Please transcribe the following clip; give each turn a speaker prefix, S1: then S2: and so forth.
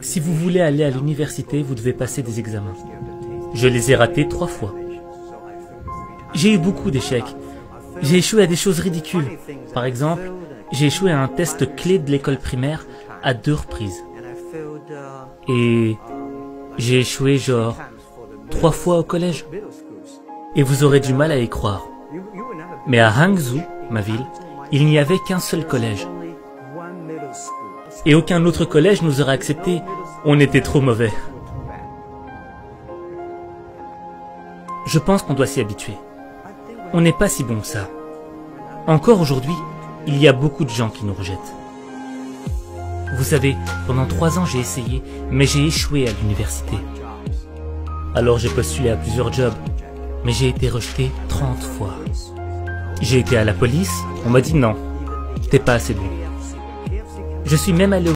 S1: Si vous voulez aller à l'université, vous devez passer des examens. Je les ai ratés trois fois. J'ai eu beaucoup d'échecs. J'ai échoué à des choses ridicules. Par exemple, j'ai échoué à un test clé de l'école primaire à deux reprises. Et j'ai échoué genre trois fois au collège. Et vous aurez du mal à y croire. Mais à Hangzhou, ma ville, il n'y avait qu'un seul collège. Et aucun autre collège nous aurait accepté. On était trop mauvais. Je pense qu'on doit s'y habituer. On n'est pas si bon que ça. Encore aujourd'hui, il y a beaucoup de gens qui nous rejettent. Vous savez, pendant trois ans j'ai essayé, mais j'ai échoué à l'université. Alors j'ai postulé à plusieurs jobs, mais j'ai été rejeté 30 fois. J'ai été à la police, on m'a dit non, t'es pas assez bon. Je suis même allé